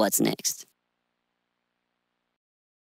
what's next.